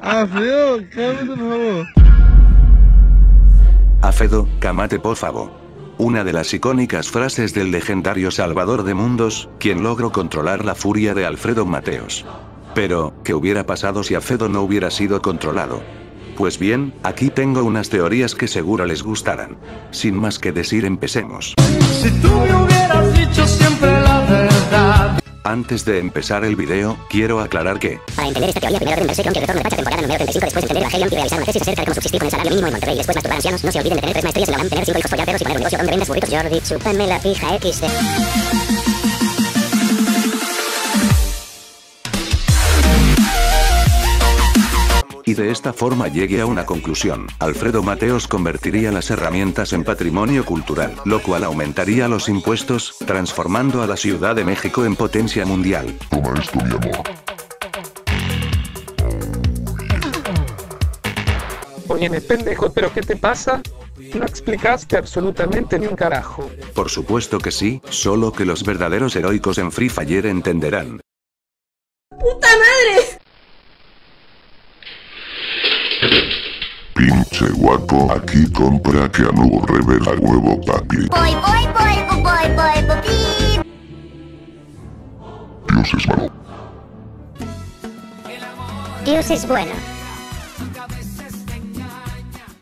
Alfredo, cálmate por favor. Afedo, camate por favor. Una de las icónicas frases del legendario Salvador de Mundos, quien logró controlar la furia de Alfredo Mateos. Pero, ¿qué hubiera pasado si Afedo no hubiera sido controlado? Pues bien, aquí tengo unas teorías que seguro les gustarán. Sin más que decir, empecemos. Si tú me hubieras dicho siempre. Antes de empezar el video, quiero aclarar que, Para entender esta teoría, primero deben verse Cronky Retorno de Pacha, temporada número 35, después de entender Evangelion y realizar una tesis acerca de cómo subsistir con el salario mínimo en Monterrey y después masturbar ancianos, no se olviden de tener tres maestrías en la UNAM, tener cinco hijos follar perros y poner un negocio donde vendas burritos Jordi, chúpame la pija X. y de esta forma llegue a una conclusión. Alfredo Mateos convertiría las herramientas en patrimonio cultural, lo cual aumentaría los impuestos, transformando a la Ciudad de México en potencia mundial. Toma esto, mi amor. Óyeme, pendejo, ¿pero qué te pasa? No explicaste absolutamente ni un carajo. Por supuesto que sí, solo que los verdaderos heroicos en Free Fire entenderán. ¡Puta madre! Pinche guapo, aquí compra que anugo rever a huevo papi. Boy, boy, boy, Dios es malo. Dios es bueno.